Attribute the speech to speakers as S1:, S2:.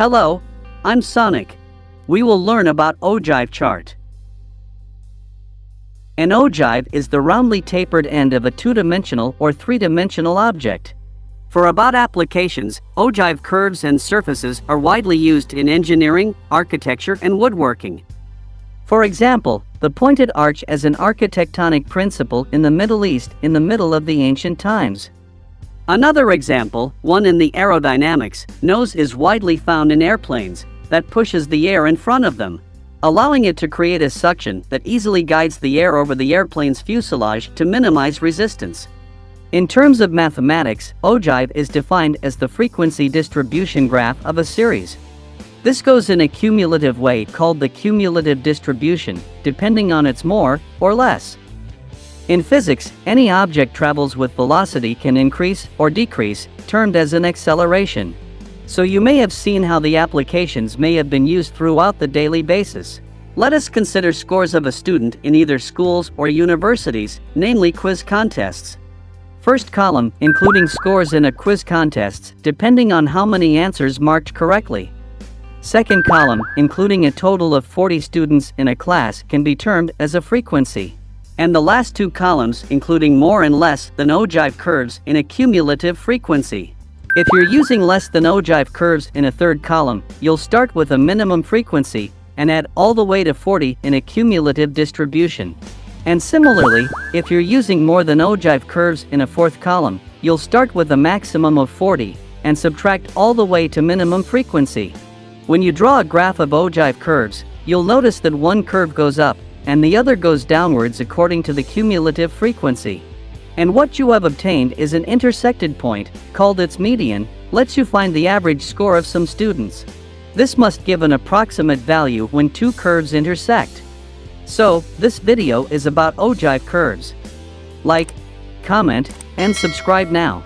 S1: Hello, I'm Sonic. We will learn about ogive chart. An ogive is the roundly tapered end of a two-dimensional or three-dimensional object. For about applications, ogive curves and surfaces are widely used in engineering, architecture, and woodworking. For example, the pointed arch as an architectonic principle in the Middle East in the middle of the ancient times. Another example, one in the aerodynamics, nose is widely found in airplanes that pushes the air in front of them, allowing it to create a suction that easily guides the air over the airplane's fuselage to minimize resistance. In terms of mathematics, ogive is defined as the frequency distribution graph of a series. This goes in a cumulative way called the cumulative distribution, depending on its more or less. In physics, any object travels with velocity can increase or decrease, termed as an acceleration. So you may have seen how the applications may have been used throughout the daily basis. Let us consider scores of a student in either schools or universities, namely quiz contests. First column, including scores in a quiz contest, depending on how many answers marked correctly. Second column, including a total of 40 students in a class, can be termed as a frequency and the last two columns including more and less than ogive curves in a cumulative frequency. If you're using less than ogive curves in a third column, you'll start with a minimum frequency and add all the way to 40 in a cumulative distribution. And similarly, if you're using more than ogive curves in a fourth column, you'll start with a maximum of 40 and subtract all the way to minimum frequency. When you draw a graph of ogive curves, you'll notice that one curve goes up and the other goes downwards according to the cumulative frequency. And what you have obtained is an intersected point, called its median, lets you find the average score of some students. This must give an approximate value when two curves intersect. So, this video is about ogive curves. Like, comment, and subscribe now.